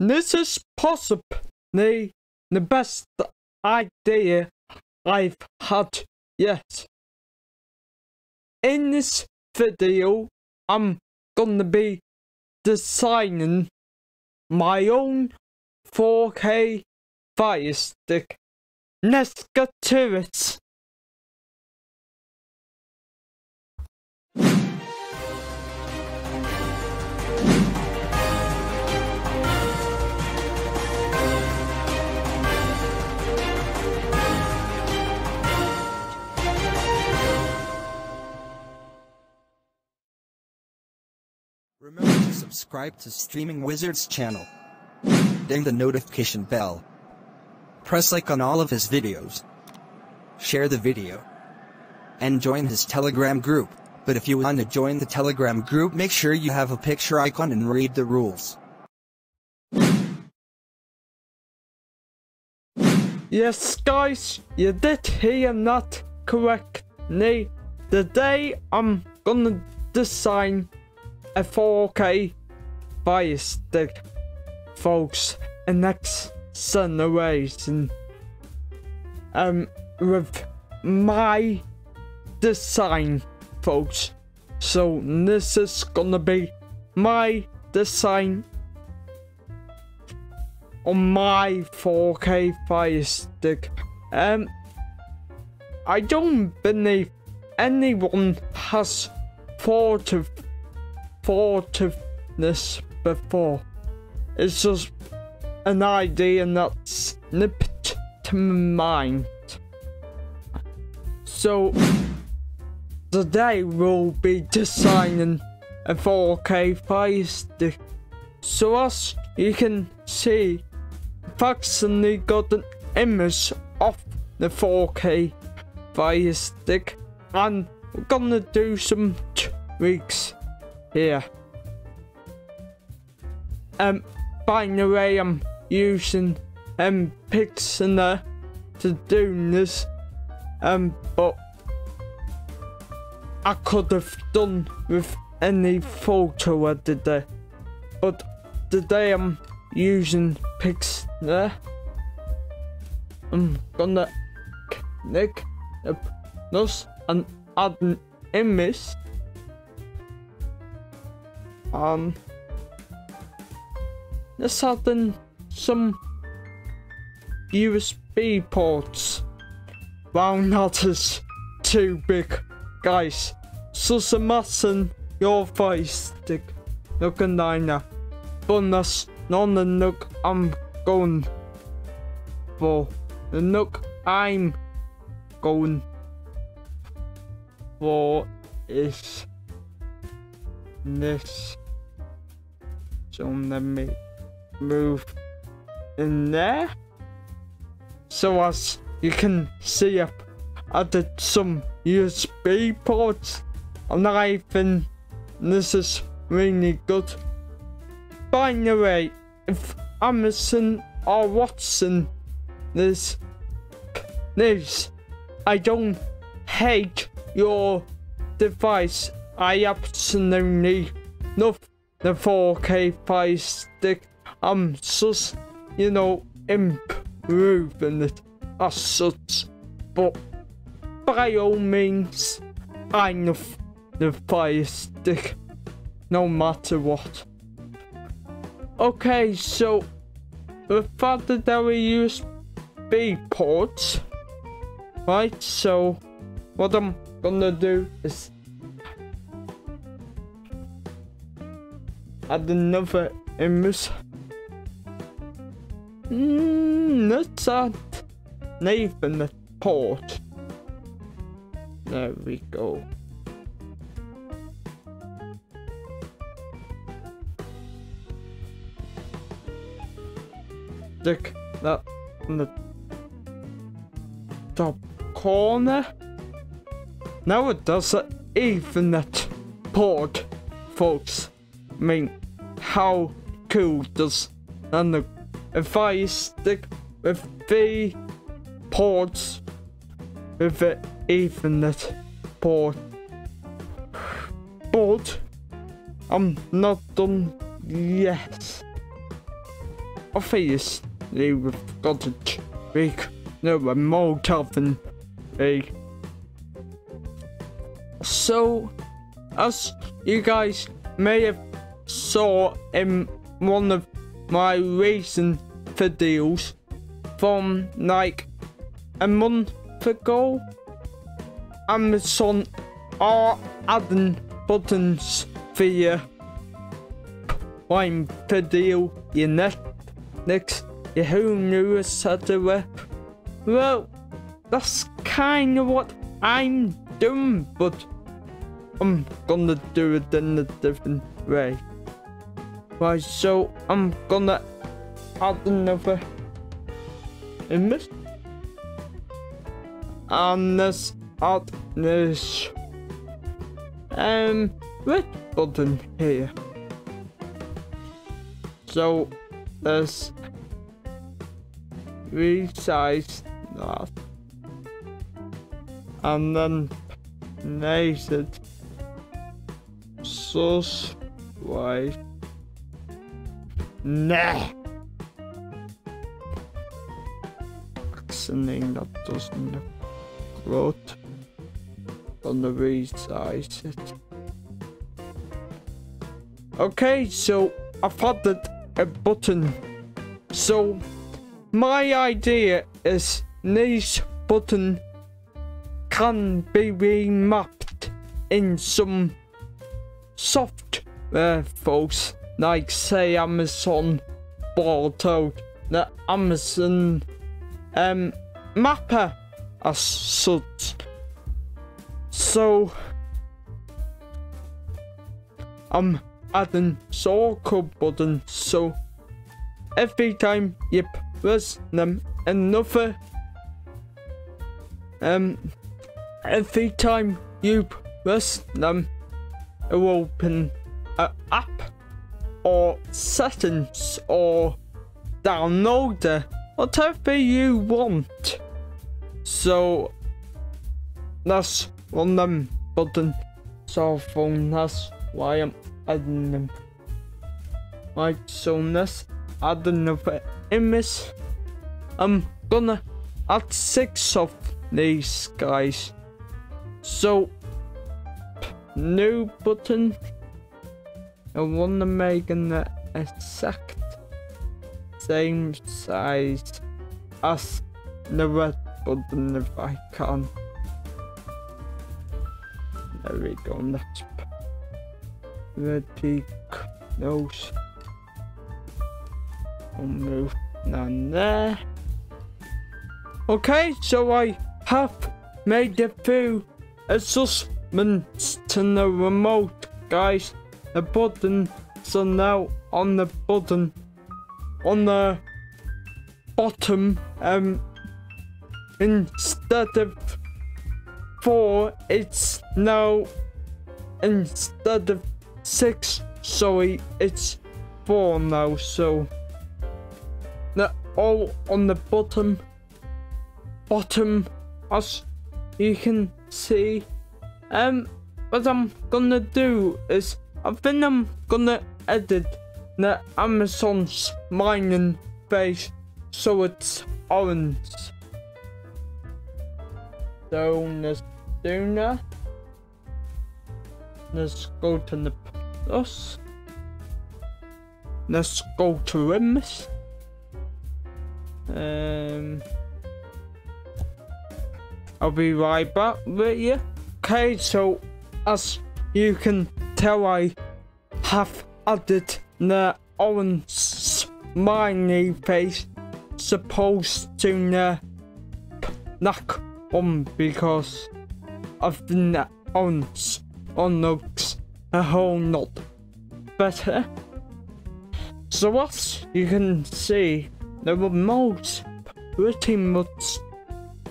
this is possibly the best idea I've had yet. In this video, I'm gonna be designing my own 4K Fire Stick. Let's get to it. Subscribe to Streaming Wizards channel. Ding the notification bell. Press like on all of his videos. Share the video. And join his Telegram group. But if you want to join the Telegram group make sure you have a picture icon and read the rules. Yes, guys, you did hear that correctly. Today I'm gonna design a 4K Fire Stick, folks, a next generation. Um, with my design, folks. So this is gonna be my design on my 4K Fire Stick. Um, I don't believe anyone has thought of thought of this before. It's just an idea that slipped to my mind. So today we'll be designing a 4K Fire Stick. So as you can see, I've actually got an image of the 4K Fire Stick and we're gonna do some tweaks here. Um, by the way, I'm using um there to do this, um, but I could have done with any photo editor, but today I'm using Pics. There, I'm gonna click this and add an image um, let's add some USB ports. Wow, that is too big, guys. Susamassen your face stick. Look at Nina. Bonus, not the look I'm going for. The look I'm going for is this so let me move in there. So as you can see I've added some USB ports I think this is really good. By the way, if Amazon or Watson this this I don't hate your device. I absolutely love the 4K Fire Stick. I'm just, you know, improving it as such. But by all means, I love the Fire Stick, no matter what. Okay, so the fact that there were USB ports, right? So what I'm gonna do is add another image. Mm, let's Nathan the port. There we go. Stick that on the top corner. Now it does an Ethernet port, folks. I mean, how cool does that look? If I stick with the ports with the Ethernet port, but I'm not done yet. obviously we've got to tweak the remote oven. eh? So, as you guys may have saw in one of my recent videos from like a month ago, Amazon are adding buttons via Prime Video, your Netflix, your Hulu, etc. Well, that's kind of what I'm doing, but I'm gonna do it in a different way. Right, so I'm gonna add another image. And let's add this um red button here. So let's resize that. And then place it sus why nah. Something that doesn't good on the resize it okay so I've added a button. So my idea is this button can be remapped in some software folks like say Amazon out the Amazon um mapper as such. So I'm adding shortcut button so every time you press them another um every time you press them it will open app or settings or downloader whatever you want. So that's of them button cell phone that's why i'm adding them. Right so let's add another image. I'm gonna add six of these guys. So new button I wanna make an exact same size as the red button if I can. There we go, that's ready nose. I'll move down there. Okay, so I have made a few adjustments to the remote, guys. The button. So now on the button on the bottom. Um, instead of four, it's now instead of six. Sorry, it's four now. So they're all on the bottom. Bottom, as you can see. Um, what I'm gonna do is I think I'm gonna edit the Amazon's mining face so it's orange. So let's do that. Let's go to the plus. Let's go to rims. Um, I'll be right back with you. Okay, so as you can tell, I have added the orange smiley face supposed to the black one because of the orange one looks a whole lot better. So as you can see, the remote's pretty much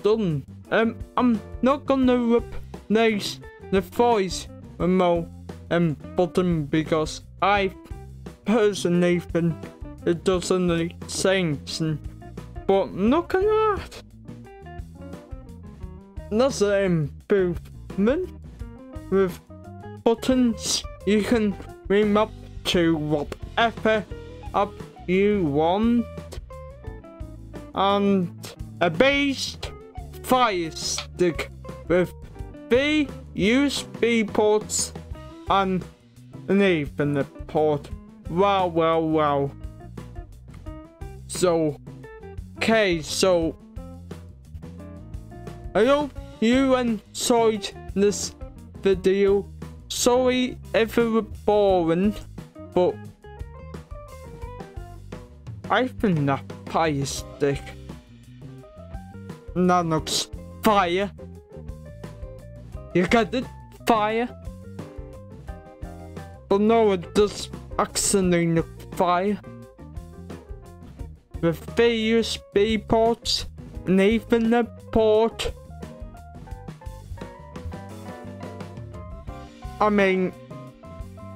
done. Um, I'm not gonna replace the voice remote and button because I personally think it doesn't make sense. But look at that! That's an improvement. With buttons, you can remap to whatever app you want. And a based fire stick with three USB ports and an Ethernet port. Wow, wow, wow. So, okay, so I hope you enjoyed this video. Sorry if it was boring, but I think that fire stick that looks fire. You got it? Fire? But no, it does fire. With three USB ports, an Ethernet port. I mean,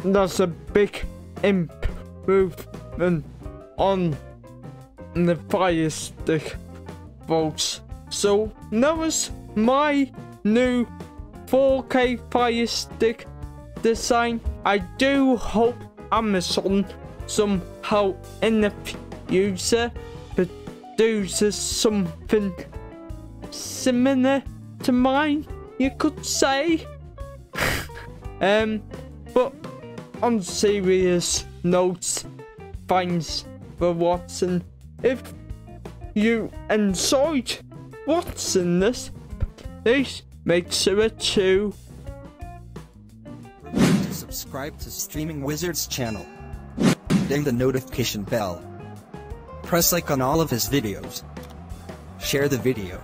that's a big improvement on the Fire Stick, folks. So, that was my new 4K Fire Stick design. I do hope Amazon somehow in the future produces something similar to mine, you could say. um, but on serious notes, thanks for watching. If you enjoyed watching this, please make sure to subscribe to Streaming Wizards channel. Ding the notification bell. Press like on all of his videos. Share the video.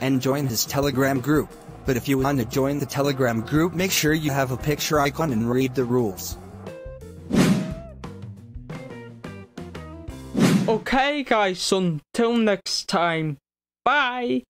And join his Telegram group. But if you want to join the Telegram group make sure you have a picture icon and read the rules. Okay guys, until next time. Bye.